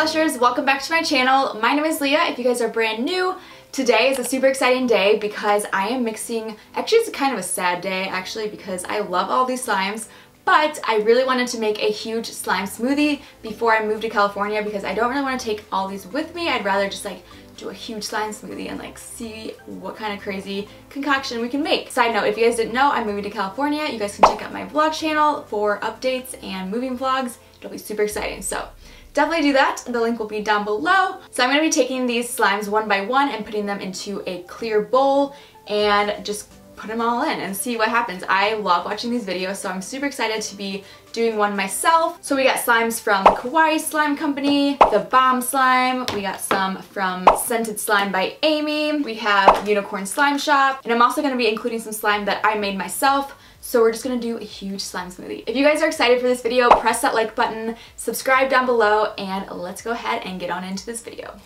Blushers? Welcome back to my channel. My name is Leah. If you guys are brand new, today is a super exciting day because I am mixing, actually it's kind of a sad day actually because I love all these slimes, but I really wanted to make a huge slime smoothie before I moved to California because I don't really want to take all these with me. I'd rather just like do a huge slime smoothie and like see what kind of crazy concoction we can make. Side note, if you guys didn't know, I'm moving to California. You guys can check out my vlog channel for updates and moving vlogs. It'll be super exciting. So definitely do that. The link will be down below. So I'm going to be taking these slimes one by one and putting them into a clear bowl and just put them all in and see what happens. I love watching these videos, so I'm super excited to be doing one myself. So we got slimes from Kawaii Slime Company, The Bomb Slime, we got some from Scented Slime by Amy, we have Uniicorn Slime Shop, and I'm also going to be including some slime that I made myself. So we're just gonna do a huge slime smoothie. If you guys are excited for this video, press that like button, subscribe down below, and let's go ahead and get on into this video.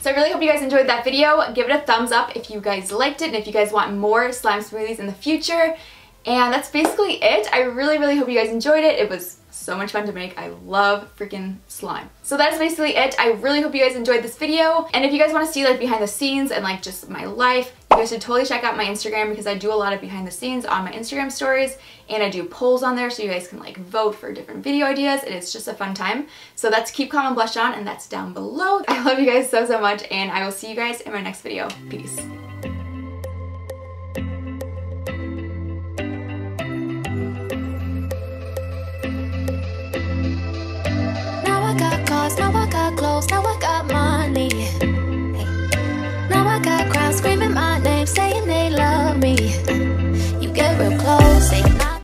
So I really hope you guys enjoyed that video. Give it a thumbs up if you guys liked it and if you guys want more slime smoothies in the future. And that's basically it. I really, really hope you guys enjoyed it. It was so much fun to make. I love freaking slime. So that's basically it. I really hope you guys enjoyed this video. And if you guys want to see like behind the scenes and like just my life, guys should totally check out my Instagram because I do a lot of behind the scenes on my Instagram stories and I do polls on there so you guys can like vote for different video ideas and it's just a fun time. So that's Keep Calm and Blush On and that's down below. I love you guys so, so much and I will see you guys in my next video. Peace. Saying they love me.